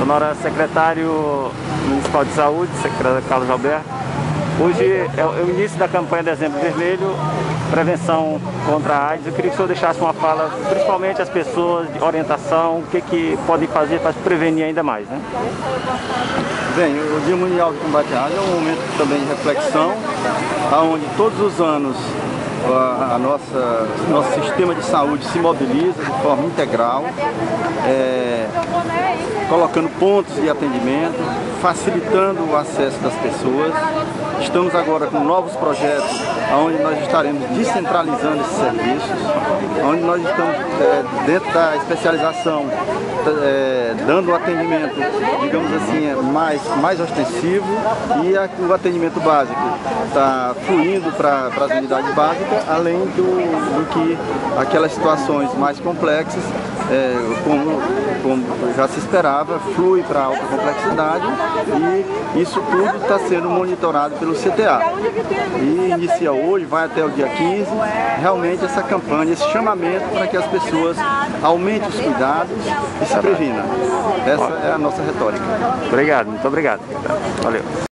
Sonora, secretário municipal de saúde, secretário Carlos Alberto. Hoje é o início da campanha Dezembro Vermelho, prevenção contra a AIDS. Eu queria que o senhor deixasse uma fala, principalmente as pessoas, de orientação, o que, que podem fazer para prevenir ainda mais, né? Bem, o Dia Mundial de Combate à AIDS é um momento também de reflexão, onde todos os anos a nossa, nosso sistema de saúde se mobiliza de forma integral, é, colocando pontos de atendimento, facilitando o acesso das pessoas. Estamos agora com novos projetos onde nós estaremos descentralizando esses serviços, onde nós estamos é, dentro da especialização é, dando um atendimento, digamos assim, é mais, mais ostensivo e a, o atendimento básico está fluindo para as unidades básicas, além do, do que aquelas situações mais complexas, é, como, como já se esperava, flui para alta complexidade e isso tudo está sendo monitorado pelo CTA. E inicia hoje, vai até o dia 15, realmente essa campanha, esse chamamento para que as pessoas aumentem os cuidados e se previna. Essa é a nossa retórica. Obrigado, muito obrigado. Valeu.